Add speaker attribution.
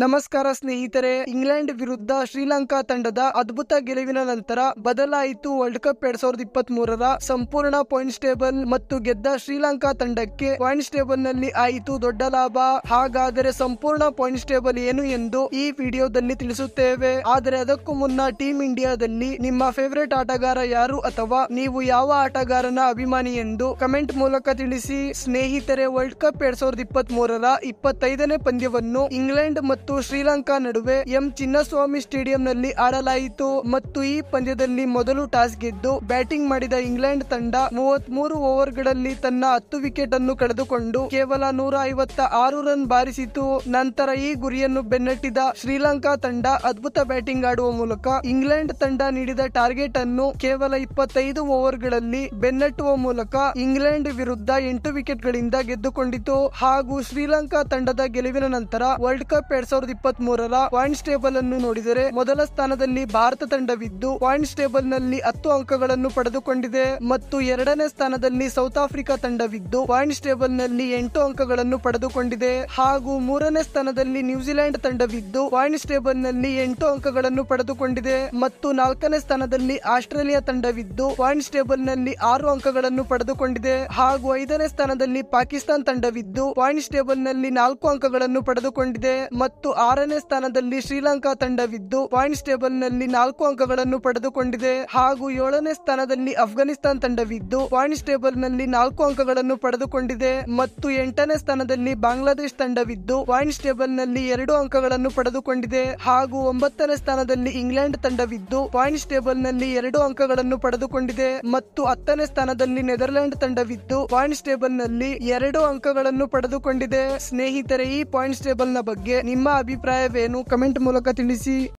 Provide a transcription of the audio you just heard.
Speaker 1: ನಮಸ್ಕಾರ ಸ್ನೇಹಿತರೆ, ಇಂಗ್ಲೆಂಡ್ ವಿರುದ್ಧ ಶ್ರೀಲಂಕಾ ತಂಡದ ಅದ್ಭುತ ಗೆಲುವಿನ ನಂತರ ಬದಲಾಯಿತು ವರ್ಲ್ಡ್ ಕಪ್ ಎರಡ್ ಸಾವಿರದ ಇಪ್ಪತ್ತ್ ಮೂರರ ಸಂಪೂರ್ಣ ಪಾಯಿಂಟ್ಸ್ ಟೇಬಲ್ ಮತ್ತು ಗೆದ್ದ ಶ್ರೀಲಂಕಾ ತಂಡಕ್ಕೆ ಪಾಯಿಂಟ್ಸ್ ಟೇಬಲ್ನಲ್ಲಿ ಆಯಿತು ದೊಡ್ಡ ಲಾಭ. ಹಾಗಾದರೆ ಸಂಪೂರ್ಣ ಪಾಯಿಂಟ್ಸ್ ಟೇಬಲ್ ಏನು ಎಂದು ಈ ವಿಡಿಯೋದಲ್ಲಿ ತಿಳಿಸುತ್ತೇವೆ. ಆದರೆ ಅದಕ್ಕೂ ಮುನ್ನ ಟೀಮ್ ಇಂಡಿಯಾದಲ್ಲಿ ನಿಮ್ಮ ಫೇವರೇಟ್ ಆಟಗಾರ ಯಾರು ಅಥವಾ ನೀವು ಯಾವ ಆಟಗಾರನ ಅಭಿಮಾನಿ ಎಂದು ಕಮೆಂಟ್ ಮೂಲಕ ತಿಳಿಸಿ. ಸ್ನೇಹಿತರೆ ವರ್ಲ್ಡ್ ಕಪ್ ಎರಡ್ ಸಾವಿರದ ಇಪ್ಪತ್ತ್ ಮೂರರ ಇಪ್ಪತ್ತೈದನೇ ಪಂದ್ಯವನ್ನು ಇಂಗ್ಲೆಂಡ್ ಮತ್ತು ಶ್ರೀಲಂಕಾ ನಡುವೆ ಎಂ ಚಿನ್ನಸ್ವಾಮಿ ಸ್ಟೇಡಿಯಂನಲ್ಲಿ ಆಡಲಾಯಿತು ಮತ್ತು ಈ ಪಂದ್ಯದಲ್ಲಿ ಮೊದಲು ಟಾಸ್ ಗೆದ್ದು ಬ್ಯಾಟಿಂಗ್ ಮಾಡಿದ ಇಂಗ್ಲೆಂಡ್ ತಂಡ ಮೂವತ್ಮೂರು ಓವರ್ಗಳಲ್ಲಿ ತನ್ನ ಹತ್ತು ವಿಕೆಟ್ ಅನ್ನು ಕಳೆದುಕೊಂಡು ಕೇವಲ ನೂರ ಐವತ್ತ ಆರು ರನ್ ಬಾರಿಸಿತು. ನಂತರ ಈ ಗುರಿಯನ್ನು ಬೆನ್ನಟ್ಟಿದ ಶ್ರೀಲಂಕಾ ತಂಡ ಅದ್ಭುತ ಬ್ಯಾಟಿಂಗ್ ಆಡುವ ಮೂಲಕ ಇಂಗ್ಲೆಂಡ್ ತಂಡ ನೀಡಿದ ಟಾರ್ಗೆಟ್ ಅನ್ನು ಕೇವಲ ಇಪ್ಪತ್ತೈದು ಓವರ್ಗಳಲ್ಲಿ ಬೆನ್ನಟ್ಟುವ ಮೂಲಕ ಇಂಗ್ಲೆಂಡ್ ವಿರುದ್ಧ ಎಂಟು ವಿಕೆಟ್ ಗಳಿಂದ ಗೆದ್ದುಕೊಂಡಿತು. ಹಾಗೂ ಶ್ರೀಲಂಕಾ ತಂಡದ ಗೆಲುವಿನ ನಂತರ ವರ್ಲ್ಡ್ ಕಪ್ ಎರಡ್ ಸಾವಿರದ ಇಪ್ಪತ್ತ್ ಮೂರರ ಪಾಯಿಂಟ್ಸ್ ಟೇಬಲ್ ಅನ್ನು ನೋಡಿದರೆ ಮೊದಲ ಸ್ಥಾನದಲ್ಲಿ ಭಾರತ ತಂಡವಿದ್ದು ಪಾಯಿಂಟ್ಸ್ ಟೇಬಲ್ನಲ್ಲಿ ಹತ್ತು ಅಂಕಗಳನ್ನು ಪಡೆದುಕೊಂಡಿದೆ ಮತ್ತು ಎರಡನೇ ಸ್ಥಾನದಲ್ಲಿ ಸೌತ್ ಆಫ್ರಿಕಾ ತಂಡವಿದ್ದು ಪಾಯಿಂಟ್ಸ್ ಟೇಬಲ್ನಲ್ಲಿ ಎಂಟು ಅಂಕಗಳನ್ನು ಪಡೆದುಕೊಂಡಿದೆ ಹಾಗೂ ಮೂರನೇ ಸ್ಥಾನದಲ್ಲಿ ನ್ಯೂಜಿಲೆಂಡ್ ತಂಡವಿದ್ದು ಪಾಯಿಂಟ್ಸ್ ಟೇಬಲ್ನಲ್ಲಿ ಎಂಟು ಅಂಕಗಳನ್ನು ಪಡೆದುಕೊಂಡಿದೆ ಮತ್ತು ನಾಲ್ಕನೇ ಸ್ಥಾನದಲ್ಲಿ ಆಸ್ಟ್ರೇಲಿಯಾ ತಂಡವಿದ್ದು ಪಾಯಿಂಟ್ಸ್ ಟೇಬಲ್ನಲ್ಲಿ ಆರು ಅಂಕಗಳನ್ನು ಪಡೆದುಕೊಂಡಿದೆ ಹಾಗೂ ಐದನೇ ಸ್ಥಾನದಲ್ಲಿ ಪಾಕಿಸ್ತಾನ ತಂಡವಿದ್ದು ಪಾಯಿಂಟ್ಸ್ ಟೇಬಲ್ನಲ್ಲಿ ನಾಲ್ಕು ಅಂಕಗಳನ್ನು ಪಡೆದುಕೊಂಡಿದೆ ಮತ್ತು ಆರನೇ ಸ್ಥಾನದಲ್ಲಿ ಶ್ರೀಲಂಕಾ ತಂಡವಿದ್ದು ಪಾಯಿಂಟ್ಸ್ ಟೇಬಲ್ನಲ್ಲಿ ನಾಲ್ಕು ಅಂಕಗಳನ್ನು ಪಡೆದುಕೊಂಡಿದೆ ಹಾಗೂ ಏಳನೇ ಸ್ಥಾನದಲ್ಲಿ ಅಫ್ಘಾನಿಸ್ತಾನ್ ತಂಡವಿದ್ದು ಪಾಯಿಂಟ್ಸ್ ಟೇಬಲ್ನಲ್ಲಿ ನಾಲ್ಕು ಅಂಕಗಳನ್ನು ಪಡೆದುಕೊಂಡಿದೆ ಮತ್ತು ಎಂಟನೇ ಸ್ಥಾನದಲ್ಲಿ ಬಾಂಗ್ಲಾದೇಶ್ ತಂಡವಿದ್ದು ಪಾಯಿಂಟ್ಸ್ ಟೇಬಲ್ನಲ್ಲಿ ಎರಡು ಅಂಕಗಳನ್ನು ಪಡೆದುಕೊಂಡಿದೆ ಹಾಗೂ ಒಂಬತ್ತನೇ ಸ್ಥಾನದಲ್ಲಿ ಇಂಗ್ಲೆಂಡ್ ತಂಡವಿದ್ದು ಪಾಯಿಂಟ್ಸ್ ಟೇಬಲ್ನಲ್ಲಿ ಎರಡು ಅಂಕಗಳನ್ನು ಪಡೆದುಕೊಂಡಿದೆ ಮತ್ತು ಹತ್ತನೇ ಸ್ಥಾನದಲ್ಲಿ ನೆದರ್ಲ್ಯಾಂಡ್ ತಂಡವಿದ್ದು ಪಾಯಿಂಟ್ಸ್ ಟೇಬಲ್ನಲ್ಲಿ ಎರಡು ಅಂಕಗಳನ್ನು ಪಡೆದುಕೊಂಡಿದೆ. ಸ್ನೇಹಿತರೆ, ಈ ಪಾಯಿಂಟ್ಸ್ ಟೇಬಲ್ನ ಬಗ್ಗೆ ನಿಮ್ಮ ಅಭಿಪ್ರಾಯವೇನು? ಕಮೆಂಟ್ ಮೂಲಕ ತಿಳಿಸಿ.